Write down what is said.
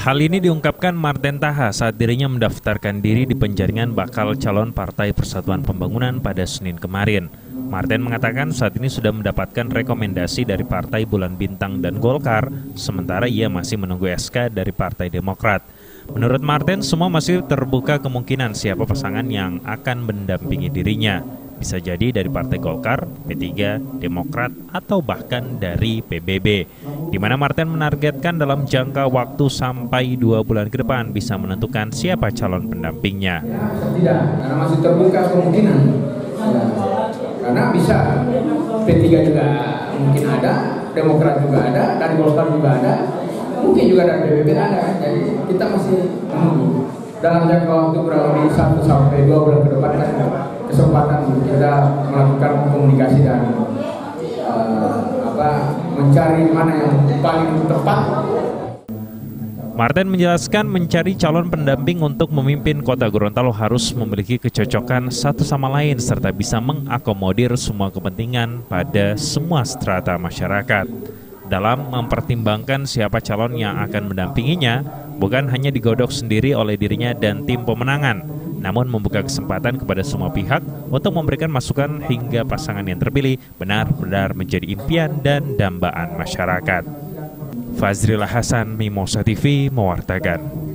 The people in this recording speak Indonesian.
Hal ini diungkapkan Martin Taha saat dirinya mendaftarkan diri di penjaringan bakal calon Partai Persatuan Pembangunan pada Senin kemarin. Martin mengatakan saat ini sudah mendapatkan rekomendasi dari Partai Bulan Bintang dan Golkar, sementara ia masih menunggu SK dari Partai Demokrat. Menurut Martin, semua masih terbuka kemungkinan siapa pasangan yang akan mendampingi dirinya. Bisa jadi dari Partai Golkar, P3, Demokrat, atau bahkan dari PBB. Di mana Martin menargetkan dalam jangka waktu sampai dua bulan ke depan bisa menentukan siapa calon pendampingnya. Tidak, karena masih terbuka kemungkinan. Ya, karena bisa P3 juga mungkin ada, Demokrat juga ada, dan Golkar juga ada, mungkin juga dari PBB ada kan. Jadi kita masih menunggu. Dalam jangka waktu kurang lebih satu sampai dua bulan ke depan kan kesempatan kita melakukan komunikasi dan uh, apa mencari mana yang paling tepat Martin menjelaskan mencari calon pendamping untuk memimpin kota Gorontalo harus memiliki kecocokan satu sama lain serta bisa mengakomodir semua kepentingan pada semua strata masyarakat. Dalam mempertimbangkan siapa calon yang akan mendampinginya, bukan hanya digodok sendiri oleh dirinya dan tim pemenangan, namun membuka kesempatan kepada semua pihak untuk memberikan masukan hingga pasangan yang terpilih benar-benar menjadi impian dan dambaan masyarakat. Fazrila Hasan, Mimosa TV, mewartakan.